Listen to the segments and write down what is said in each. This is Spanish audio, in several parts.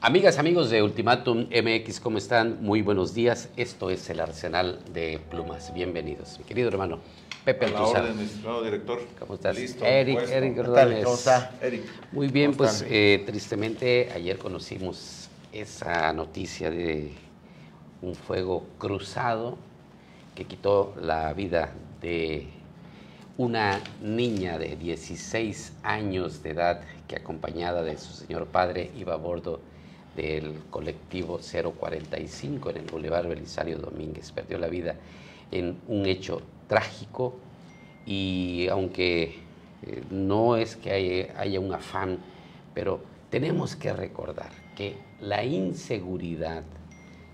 Amigas, amigos de Ultimatum MX, ¿cómo están? Muy buenos días. Esto es el Arsenal de Plumas. Bienvenidos. Mi querido hermano Pepe A la orden, estimado director. ¿Cómo estás? Listo, Eric, puesto. Eric. Ordóñez. ¿Cómo está, Eric? Muy bien, ¿Cómo pues eh, tristemente ayer conocimos esa noticia de un fuego cruzado que quitó la vida de una niña de 16 años de edad que acompañada de su señor padre iba a bordo del colectivo 045 en el Boulevard Belisario Domínguez. Perdió la vida en un hecho trágico y aunque eh, no es que haya, haya un afán, pero tenemos que recordar que la inseguridad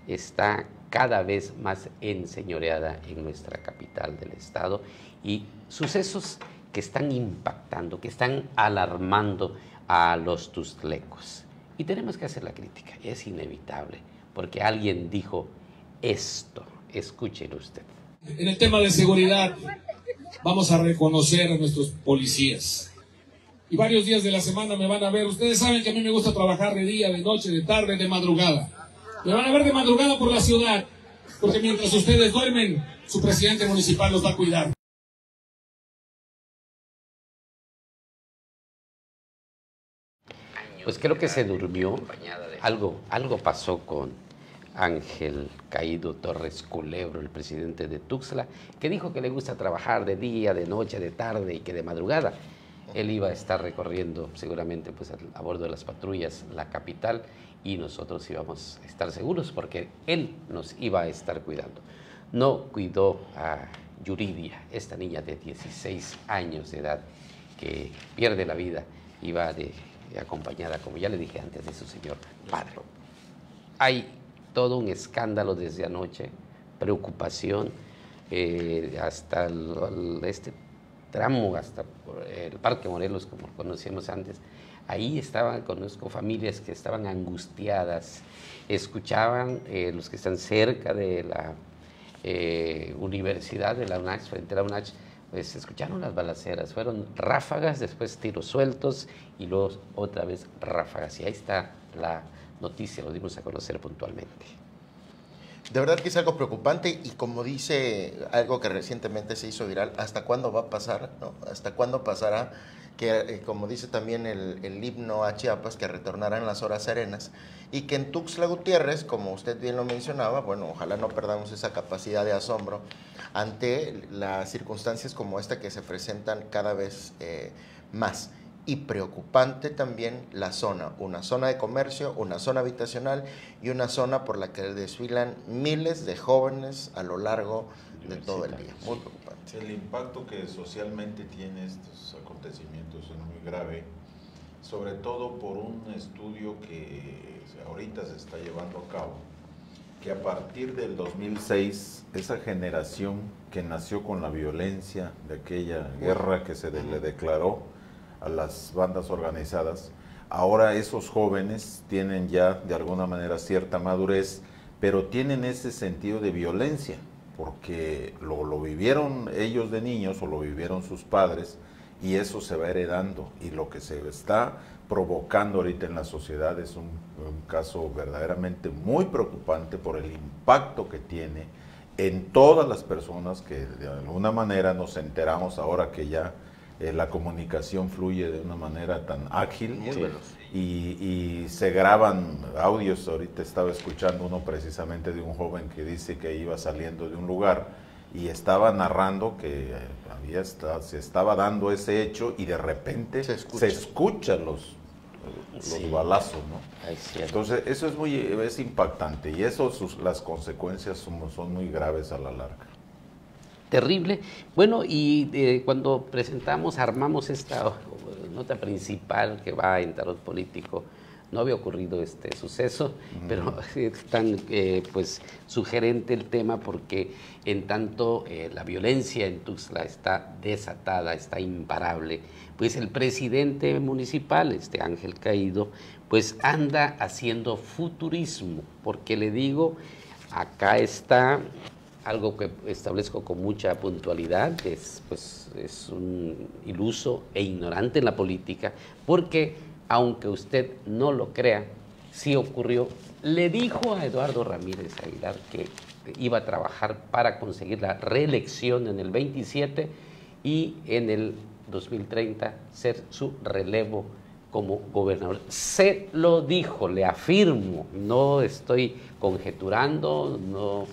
está cada vez más enseñoreada en nuestra capital del estado y sucesos que están impactando, que están alarmando a los tustlecos. Y tenemos que hacer la crítica, es inevitable, porque alguien dijo esto, escúchelo usted. En el tema de seguridad, vamos a reconocer a nuestros policías. Y varios días de la semana me van a ver. Ustedes saben que a mí me gusta trabajar de día, de noche, de tarde, de madrugada. Me van a ver de madrugada por la ciudad, porque mientras ustedes duermen, su presidente municipal los va a cuidar. Pues creo que se durmió. Algo, algo pasó con Ángel Caído Torres Culebro, el presidente de Tuxtla, que dijo que le gusta trabajar de día, de noche, de tarde y que de madrugada. Él iba a estar recorriendo seguramente pues, a, a bordo de las patrullas la capital y nosotros íbamos a estar seguros porque él nos iba a estar cuidando. No cuidó a Yuridia, esta niña de 16 años de edad que pierde la vida, iba de, acompañada, como ya le dije antes, de su señor padre. Hay todo un escándalo desde anoche, preocupación, eh, hasta este tramo, hasta el Parque Morelos, como conocíamos antes. Ahí estaban, conozco familias que estaban angustiadas, escuchaban eh, los que están cerca de la eh, universidad de la UNACH, frente a la UNACH, pues escucharon las balaceras, fueron ráfagas, después tiros sueltos y luego otra vez ráfagas. Y ahí está la noticia, lo dimos a conocer puntualmente. De verdad que es algo preocupante y como dice algo que recientemente se hizo viral, ¿hasta cuándo va a pasar? ¿Hasta cuándo pasará? Que eh, como dice también el, el himno a Chiapas, que retornarán las horas serenas y que en Tuxtla Gutiérrez, como usted bien lo mencionaba, bueno, ojalá no perdamos esa capacidad de asombro ante las circunstancias como esta que se presentan cada vez eh, más y preocupante también la zona, una zona de comercio, una zona habitacional y una zona por la que desfilan miles de jóvenes a lo largo de todo el día. Muy preocupante. El impacto que socialmente tiene estos acontecimientos es muy grave, sobre todo por un estudio que ahorita se está llevando a cabo, que a partir del 2006, esa generación que nació con la violencia de aquella guerra que se le declaró a las bandas organizadas, ahora esos jóvenes tienen ya de alguna manera cierta madurez, pero tienen ese sentido de violencia, porque lo, lo vivieron ellos de niños o lo vivieron sus padres y eso se va heredando y lo que se está provocando ahorita en la sociedad es un, un caso verdaderamente muy preocupante por el impacto que tiene en todas las personas que de alguna manera nos enteramos ahora que ya eh, la comunicación fluye de una manera tan ágil Muy Sí. veloz. y, y se graban audios. Ahorita estaba escuchando uno precisamente de un joven que dice que iba saliendo de un lugar y estaba narrando que eh, había esta- se estaba dando ese hecho y de repente Se se, escucha. escuchan los, los Sí. balazos, ¿no? Entonces eso es muy es impactante y eso sus, las consecuencias son, son muy graves a la larga. Terrible. Bueno, y eh, cuando presentamos, armamos esta nota principal que va en tarot político, no había ocurrido este suceso, pero es tan eh, pues sugerente el tema porque en tanto eh, la violencia en Tuxtla está desatada, está imparable, pues el presidente municipal, este Ángel Caído, pues anda haciendo futurismo, porque le digo, acá está algo que establezco con mucha puntualidad, es, pues, es un iluso e ignorante en la política, porque aunque usted no lo crea, sí ocurrió. Le dijo a Eduardo Ramírez Aguilar que iba a trabajar para conseguir la reelección en el 27 y en el 2030 ser su relevo como gobernador. Se lo dijo, le afirmo, no estoy conjeturando, no,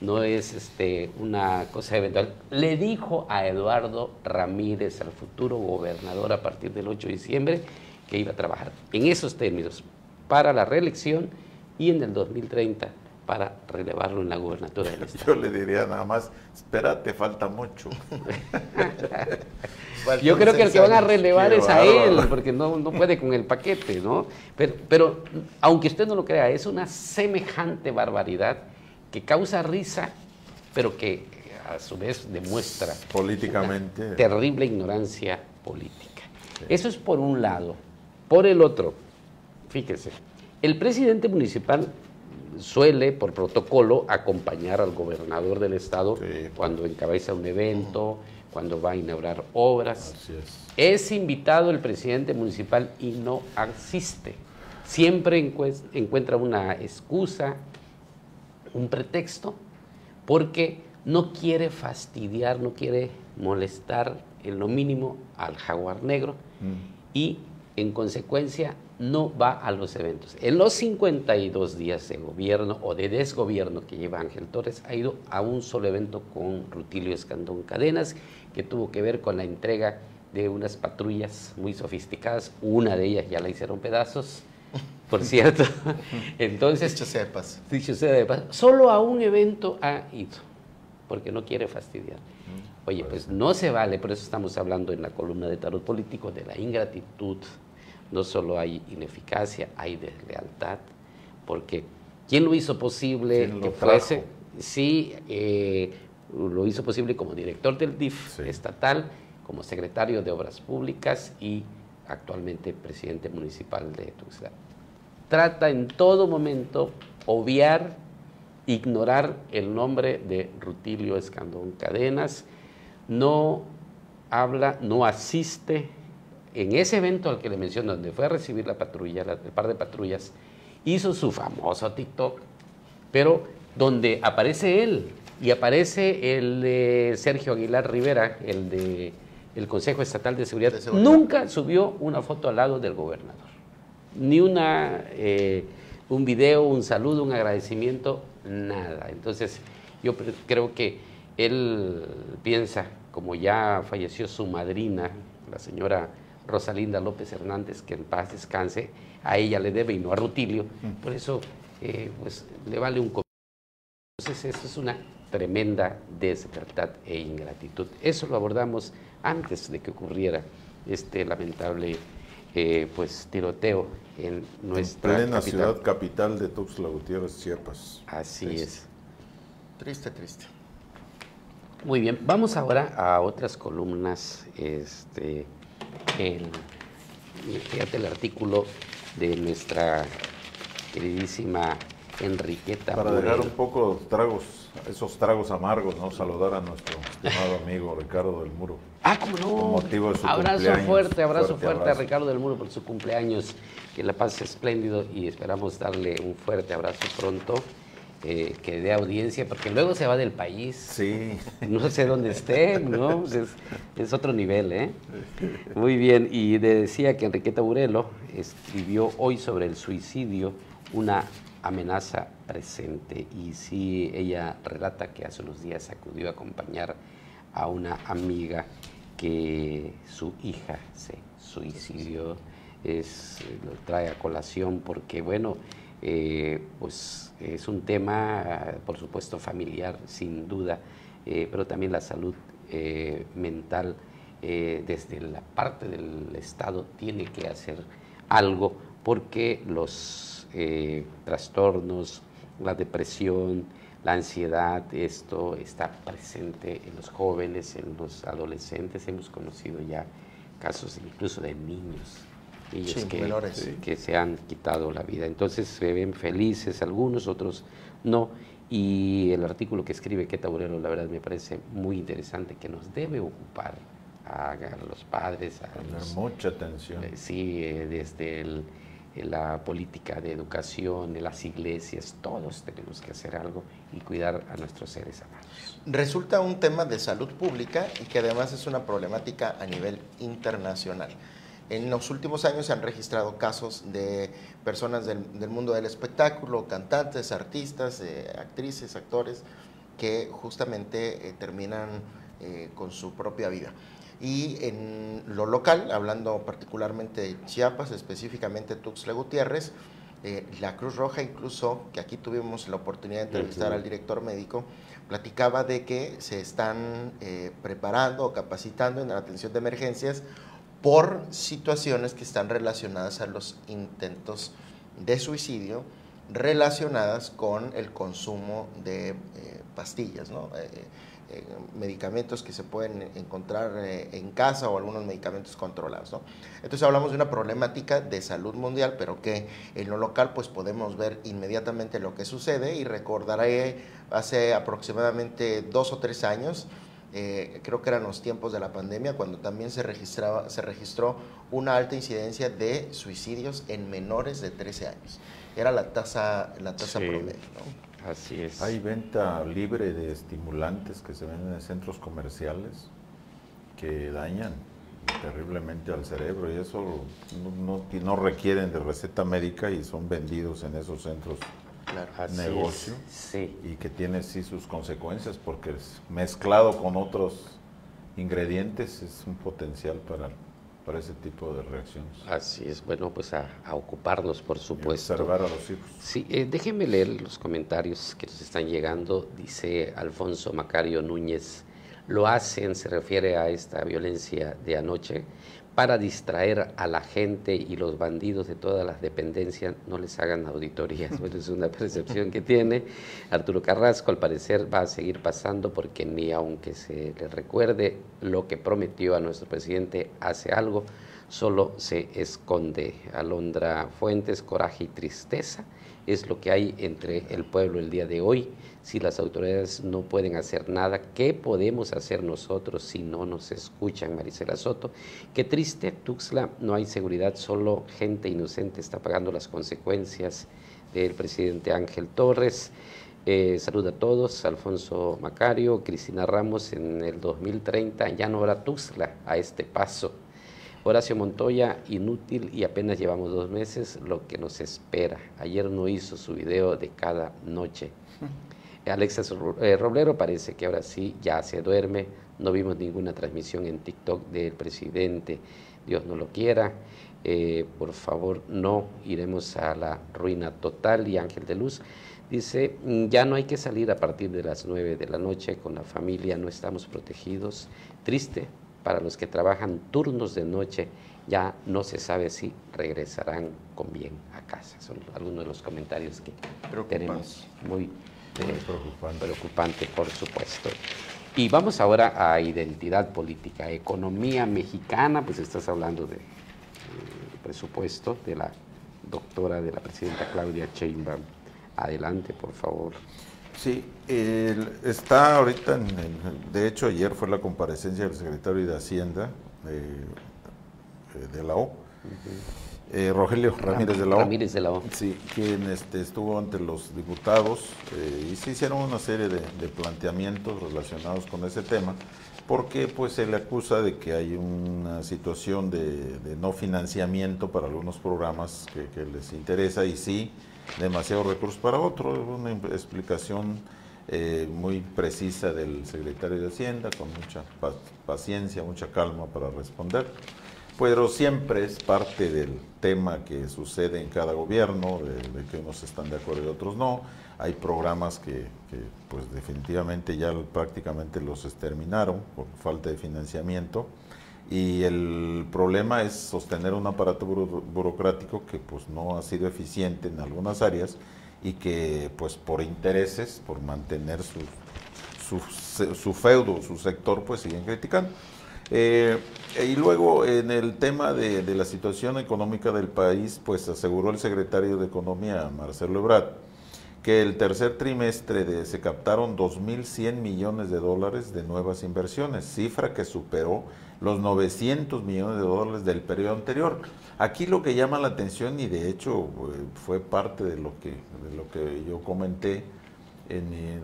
no es este, una cosa eventual. Le dijo a Eduardo Ramírez, al futuro gobernador a partir del 8 de diciembre, que iba a trabajar en esos términos para la reelección y en el 2030 para relevarlo en la gubernatura del Estado. Yo le diría nada más, espérate, falta mucho. Yo creo que el que van a relevar es a él, porque no, no puede con el paquete, ¿no? Pero, pero aunque usted no lo crea, es una semejante barbaridad que causa risa, pero que a su vez demuestra políticamente terrible ignorancia política. Eso es por un lado. Por el otro, fíjese, el presidente municipal suele, por protocolo, acompañar al gobernador del estado cuando encabeza un evento, cuando va a inaugurar obras. es. es. invitado el presidente municipal y no asiste. Siempre encuentra una excusa, un pretexto, porque no quiere fastidiar, no quiere molestar en lo mínimo al jaguar negro mm. y en consecuencia no va a los eventos. En los 52 días de gobierno o de desgobierno que lleva Ángel Torres, ha ido a un solo evento con Rutilio Escandón Cadenas, que tuvo que ver con la entrega de unas patrullas muy sofisticadas. Una de ellas ya la hicieron pedazos, por cierto. Entonces, dicho sea de paso. Dicho sea de paso. Solo a un evento ha ido, porque no quiere fastidiar. Mm, Oye, pues no se vale, por eso estamos hablando en la columna de tarot político de la ingratitud, no solo hay ineficacia, hay deslealtad, porque ¿quién lo hizo posible que fuese? Sí, eh, lo hizo posible como director del DIF estatal, como secretario de Obras Públicas y actualmente presidente municipal de Tuxtla. Trata en todo momento obviar, ignorar el nombre de Rutilio Escandón Cadenas, no habla, no asiste en ese evento al que le menciono, donde fue a recibir la patrulla, el par de patrullas, hizo su famoso TikTok, pero donde aparece él y aparece el de Sergio Aguilar Rivera, el de el Consejo Estatal de Seguridad, nunca subió una foto al lado del gobernador, ni una eh, un video, un saludo, un agradecimiento, nada. Entonces, yo creo que él piensa, como ya falleció su madrina, la señora Rosalinda López Hernández, que en paz descanse, a ella le debe y no a Rutilio, por eso eh, pues, le vale un Entonces eso es una tremenda deslealtad e ingratitud. Eso lo abordamos antes de que ocurriera este lamentable eh, pues tiroteo en nuestra en plena ciudad capital de Tuxtla Gutiérrez, Chiapas. Así es. Triste, triste. Muy bien, vamos ahora a otras columnas este, el, fíjate el artículo de nuestra queridísima Enriqueta. Para dejar un poco tragos, esos tragos amargos, ¿no? Saludar a nuestro estimado amigo Ricardo del Muro. Ah, cómo no. abrazo fuerte, abrazo fuerte, a Ricardo del Muro por su cumpleaños. Que la pase espléndido y esperamos darle un fuerte abrazo pronto. Eh, que dé audiencia, porque luego se va del país. Sí. No sé dónde esté, ¿no? Es, otro nivel, ¿eh? Muy bien, y decía que Enriqueta Burelo escribió hoy sobre el suicidio una amenaza presente. Y sí, ella relata que hace unos días acudió a acompañar a una amiga que su hija se suicidió. Es, lo trae a colación porque, bueno, eh, pues es un tema, por supuesto, familiar, sin duda, eh, pero también la salud eh, mental desde la parte del Estado tiene que hacer algo porque los trastornos, la depresión, la ansiedad, esto está presente en los jóvenes, en los adolescentes. Hemos conocido ya casos incluso de niños ellos que, que se han quitado la vida. Entonces se ven felices algunos, otros no. Y el artículo que escribe Queta Burero, la verdad me parece muy interesante, que nos debe ocupar a, los padres. A Tener mucha atención. Eh, sí, eh, desde el, la política de educación, de las iglesias, todos tenemos que hacer algo y cuidar a nuestros seres amados. Resulta un tema de salud pública y que además es una problemática a nivel internacional. En los últimos años se han registrado casos de personas del, mundo del espectáculo, cantantes, artistas, eh, actrices, actores, que justamente eh, terminan eh, con su propia vida. Y en lo local, hablando particularmente de Chiapas, específicamente Tuxtla Gutiérrez, eh, la Cruz Roja incluso, que aquí tuvimos la oportunidad de entrevistar al director médico, platicaba de que se están eh, preparando o capacitando en la atención de emergencias por situaciones que están relacionadas a los intentos de suicidio relacionadas con el consumo de eh, pastillas, ¿no? Medicamentos que se pueden encontrar eh, en casa o algunos medicamentos controlados. ¿no? Entonces hablamos de una problemática de salud mundial, pero que en lo local pues podemos ver inmediatamente lo que sucede y recordaré hace aproximadamente dos o tres años, eh, creo que eran los tiempos de la pandemia, cuando también se, registraba, se registró una alta incidencia de suicidios en menores de 13 años. Era la tasa, la tasa promedio. ¿no? Así es. Hay venta libre de estimulantes que se venden en centros comerciales que dañan terriblemente al cerebro y eso no, no, requieren de receta médica y son vendidos en esos centros de negocio y que tiene sí sus consecuencias porque mezclado con otros ingredientes es un potencial para para ese tipo de reacciones. Así es, bueno, pues a, ocuparnos, por supuesto. Y observar a los hijos. Sí, eh, déjenme leer los comentarios que nos están llegando. Dice Alfonso Macario Núñez, lo hacen, se refiere a esta violencia de anoche, para distraer a la gente y los bandidos de todas las dependencias no les hagan auditorías. Bueno, es una percepción que tiene. Arturo Carrasco, al parecer, va a seguir pasando porque ni aunque se le recuerde lo que prometió a nuestro presidente hace algo, solo se esconde. Alondra Fuentes, coraje y tristeza es lo que hay entre el pueblo el día de hoy. Si las autoridades no pueden hacer nada, ¿qué podemos hacer nosotros si no nos escuchan? Marisela Soto. Qué triste, Tuxla, no hay seguridad, solo gente inocente está pagando las consecuencias del presidente Ángel Torres. Eh, a todos, Alfonso Macario, Cristina Ramos, en el 2030 ya no habrá Tuxla a este paso. Horacio Montoya, inútil y apenas llevamos dos meses, lo que nos espera. Ayer no hizo su video de cada noche. Alexa eh, Roblero parece que ahora sí ya se duerme. No vimos ninguna transmisión en TikTok del presidente. Dios no lo quiera. Eh, por favor, no iremos a la ruina total. Y Ángel de Luz dice, mm, ya no hay que salir a partir de las nueve de la noche con la familia, no estamos protegidos. Triste, para los que trabajan turnos de noche, ya no se sabe si regresarán con bien a casa. Son algunos de los comentarios que tenemos. Muy, preocupante. preocupante, por supuesto. Y vamos ahora a identidad política, economía mexicana, pues estás hablando de eh, presupuesto de la doctora, de la presidenta Claudia Sheinbaum. Adelante, por favor. Sí, está ahorita, en de hecho ayer fue la comparecencia del secretario de Hacienda eh, de la O, eh, Rogelio Ramírez de la O. Ramírez de la O. Sí, quien este, estuvo ante los diputados eh, y se hicieron una serie de, planteamientos relacionados con ese tema, porque pues se le acusa de que hay una situación de, no financiamiento para algunos programas que, que les interesa y sí demasiados recursos para otro. Una explicación eh, muy precisa del secretario de Hacienda, con mucha paciencia, mucha calma para responder. Pero siempre es parte del tema que sucede en cada gobierno, de, que unos están de acuerdo y otros no. Hay programas que, que, pues definitivamente ya prácticamente los exterminaron por falta de financiamiento y el problema es sostener un aparato burocrático que pues no ha sido eficiente en algunas áreas y que pues por intereses, por mantener su, su, feudo, su sector, pues siguen criticando. Eh, y luego en el tema de, de, la situación económica del país, pues aseguró el secretario de Economía, Marcelo Ebrard, que el tercer trimestre de, se captaron 2.100 millones de dólares de nuevas inversiones, cifra que superó los 900 millones de dólares del periodo anterior. Aquí lo que llama la atención, y de hecho eh, fue parte de lo que, de lo que yo comenté en el,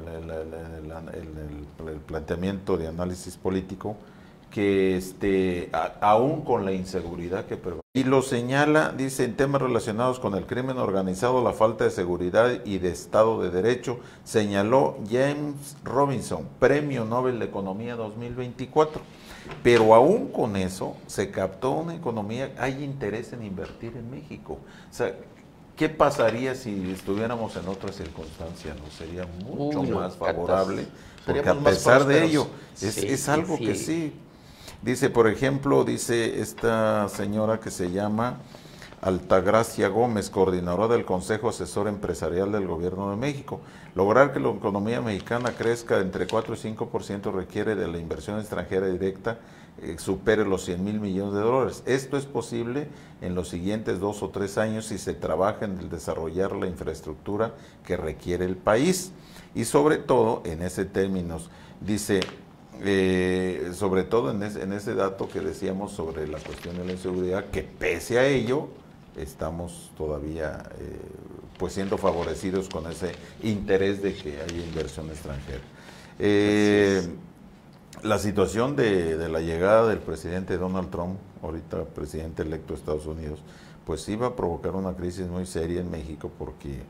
planteamiento de análisis político, que este, aún con la inseguridad que prevalece. Y lo señala, dice, en temas relacionados con el crimen organizado, la falta de seguridad y de Estado de Derecho, señaló James Robinson, Premio Nobel de Economía 2024. Pero aún con eso se captó una economía, hay interés en invertir en México. O sea, ¿qué pasaría si estuviéramos en otra circunstancia? ¿No? Sería mucho más favorable, porque a pesar de ello, es, algo que sí. Dice, por ejemplo, dice esta señora que se llama Altagracia Gómez, coordinadora del Consejo Asesor Empresarial del Gobierno de México. Lograr que la economía mexicana crezca entre 4 y 5% requiere de la inversión extranjera directa eh, supere los 100 mil millones de dólares. Esto es posible en los siguientes dos o tres años si se trabaja en el desarrollar la infraestructura que requiere el país. Y sobre todo, en ese términos, dice, eh, sobre todo en, en, ese dato que decíamos sobre la cuestión de la inseguridad, que pese a ello, estamos todavía eh, pues siendo favorecidos con ese interés de que haya inversión extranjera. Eh, la situación de, la llegada del presidente Donald Trump, ahorita presidente electo de Estados Unidos, pues iba a provocar una crisis muy seria en México porque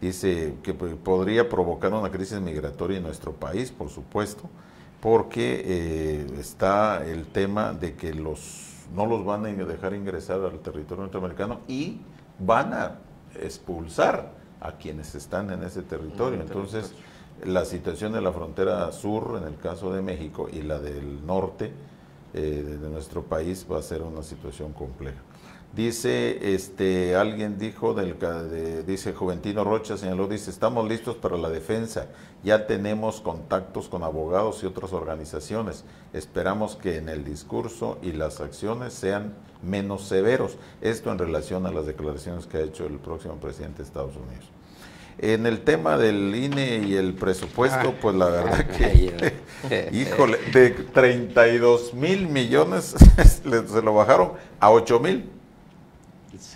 dice que podría provocar una crisis migratoria en nuestro país, por supuesto, porque eh, está el tema de que los no los van a dejar ingresar al territorio norteamericano y van a expulsar a quienes están en ese territorio. Entonces, la situación de la frontera sur, en el caso de México, y la del norte eh, de nuestro país va a ser una situación compleja. Dice, este, alguien dijo, del, dice Juventino Rocha, señaló, dice, estamos listos para la defensa, ya tenemos contactos con abogados y otras organizaciones, esperamos que en el discurso y las acciones sean menos severos. Esto en relación a las declaraciones que ha hecho el próximo presidente de Estados Unidos. En el tema del INE y el presupuesto, pues la verdad que, híjole, de 32 mil millones se lo bajaron a 8 mil.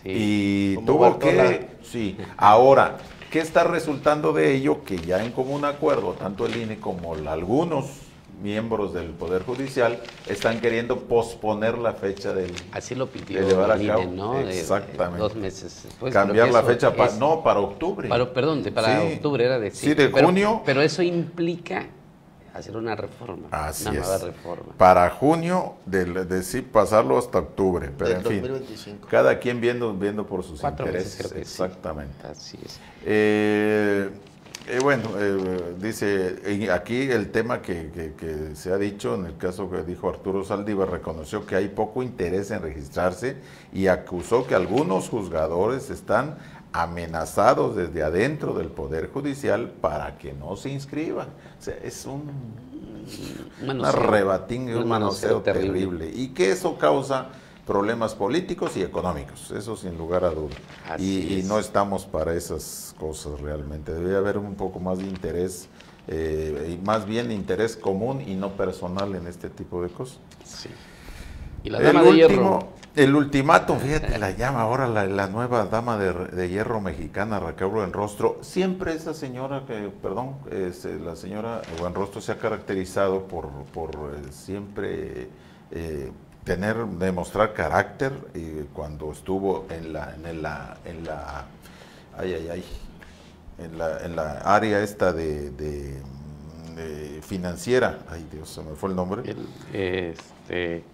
Y tuvo que, sí, ahora, ¿qué está resultando de ello? Que ya en común acuerdo, tanto el INE como algunos miembros del Poder Judicial están queriendo posponer la fecha del Así lo pidió de llevar a cabo. ¿no? Exactamente. dos meses Cambiar la fecha, para, no, para octubre. Para, perdón, para octubre era de... Sí, de junio. Pero eso implica hacer una reforma. Así una Nueva reforma. Para junio, de, sí, pasarlo hasta octubre. Pero en fin, cada quien viendo, viendo por sus intereses. Exactamente. Así es. Eh, eh, bueno, eh, dice aquí el tema que, que, se ha dicho, en el caso que dijo Arturo Saldívar, reconoció que hay poco interés en registrarse y acusó que algunos juzgadores están amenazados desde adentro del Poder Judicial para que no se inscriban. O sea, es un una rebatinga, un manoseo, terrible. Y que eso causa problemas políticos y económicos, eso sin lugar a duda. Y, no estamos para esas cosas realmente. Debe haber un poco más de interés, eh, y más bien interés común y no personal en este tipo de cosas. Sí. Y la dama de hierro. El ultimátum, fíjate, la llama ahora la, nueva dama de, hierro mexicana, Raquel Buenrostro. Siempre esa señora, que, perdón, eh, la señora Buenrostro se ha caracterizado por, por eh, siempre eh, tener, demostrar carácter. Y cuando estuvo en la, en la, en la, ay, ay, ay, en la, en la área esta de, de, financiera, ay Dios, se me fue el nombre. este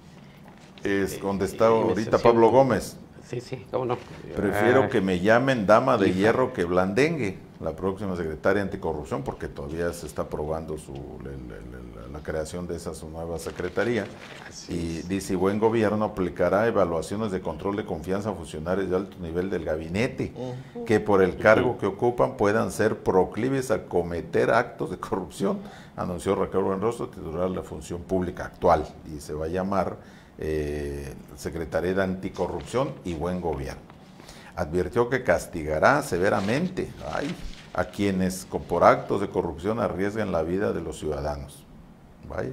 es donde está ahorita Pablo Gómez. Sí, sí, cómo no. Prefiero que me llamen dama de hierro que blandengue, la próxima secretaria anticorrupción, porque todavía se está probando su, la, creación de esa su nueva secretaría. y dice, buen gobierno aplicará evaluaciones de control de confianza a funcionarios de alto nivel del gabinete, que por el cargo que ocupan puedan ser proclives a cometer actos de corrupción, anunció Raquel Buenrostro, titular de la función pública actual, y se va a llamar eh, Secretaría de Anticorrupción y Buen Gobierno. Advirtió que castigará severamente a quienes por actos de corrupción arriesgan la vida de los ciudadanos. Vaya.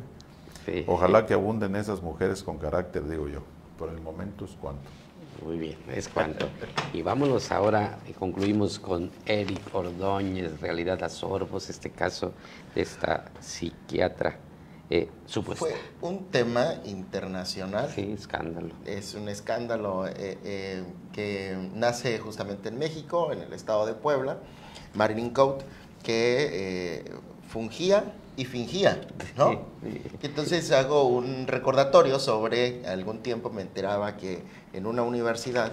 Ojalá que abunden esas mujeres con carácter, digo yo. Por el momento es cuanto. Muy bien, es cuanto. Y vámonos ahora, y concluimos con Eric Ordóñez, Realidad a Sorbos, este caso de esta psiquiatra eh, supuesta. Fue un tema internacional. Sí, escándalo. Es un escándalo eh, eh, que nace justamente en México, en el estado de Puebla. Marilyn Coat, que fungía y fingía, ¿no? Entonces hago un recordatorio sobre, algún tiempo me enteraba que en una universidad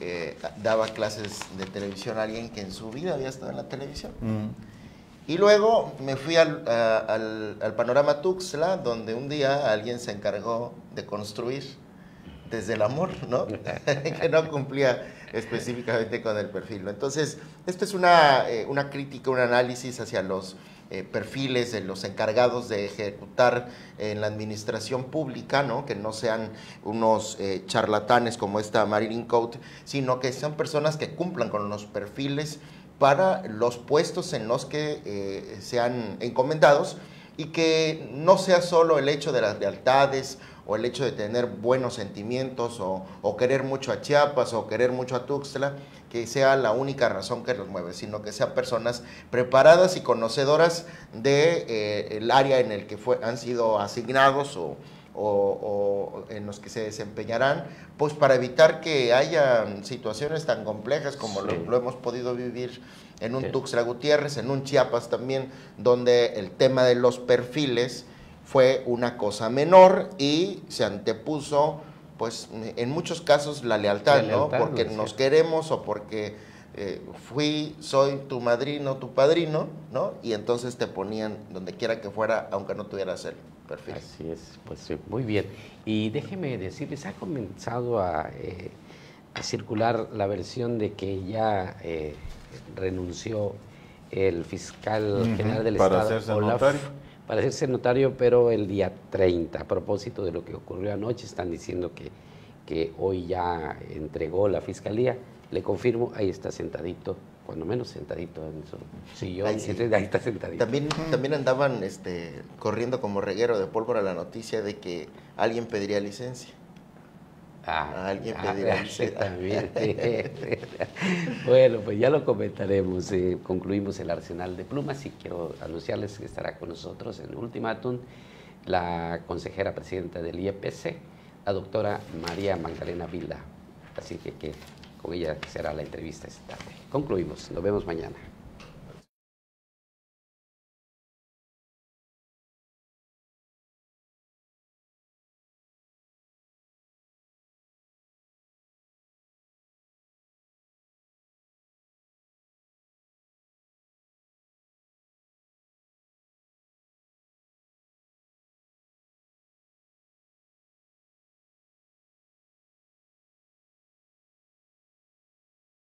eh, daba clases de televisión a alguien que en su vida había estado en la televisión. Mm. Y luego me fui al, al, panorama Tuxtla, donde un día alguien se encargó de construir desde el amor, ¿no? que no cumplía específicamente con el perfil. Entonces, esto es una, eh, una crítica, un análisis hacia los eh, perfiles de los encargados de ejecutar en la administración pública, ¿no? que no sean unos eh, charlatanes como esta Marilyn Coat, sino que sean personas que cumplan con los perfiles para los puestos en los que eh, sean encomendados y que no sea solo el hecho de las lealtades o el hecho de tener buenos sentimientos o, o querer mucho a Chiapas o querer mucho a Tuxtla, que sea la única razón que los mueve, sino que sean personas preparadas y conocedoras del de, eh, área en el que fue, han sido asignados o, o, en los que se desempeñarán, pues para evitar que haya situaciones tan complejas como lo, hemos podido vivir en un Tuxtla Gutiérrez, en un Chiapas también, donde el tema de los perfiles fue una cosa menor y se antepuso pues en muchos casos la lealtad, ¿no? Porque nos queremos o porque eh, fui, soy tu madrino, tu padrino, ¿no? Y entonces te ponían donde quiera que fuera, aunque no tuvieras el perfil. Así es, pues muy bien. Y déjeme decirles, ha comenzado a, eh, circular la versión de que ya eh, renunció el fiscal general del Para Estado, hacerse notario para hacerse notario, pero el día 30, a propósito de lo que ocurrió anoche, están diciendo que, que hoy ya entregó la fiscalía. Le confirmo, ahí está sentadito, cuando menos sentadito en su sillón, ahí, está sentadito. También, también andaban este, corriendo como reguero de pólvora la noticia de que alguien pediría licencia. Ah, alguien ah, también. bueno, pues ya lo comentaremos. Eh, concluimos el arsenal de plumas y quiero anunciarles que estará con nosotros en Ultimatum la consejera presidenta del IEPC, la doctora María Magdalena Vila. Así que, que con ella será la entrevista esta tarde. Concluimos. Nos vemos mañana.